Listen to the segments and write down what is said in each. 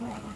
Oh,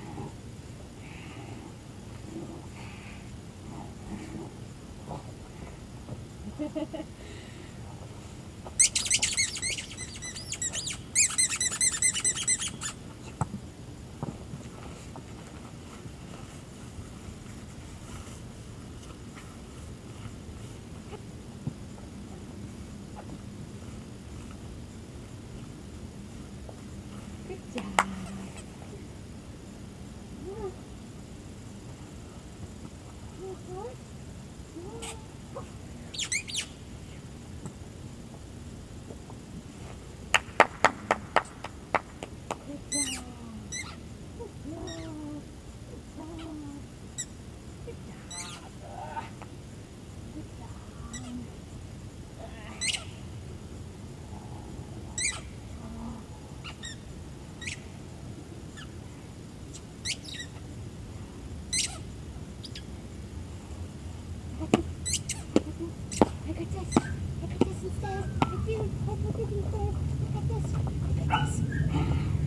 job. Look at this instead. feel at you. Look at this. Look at this. Look at this.